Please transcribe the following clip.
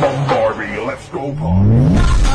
Bombari, let's go party.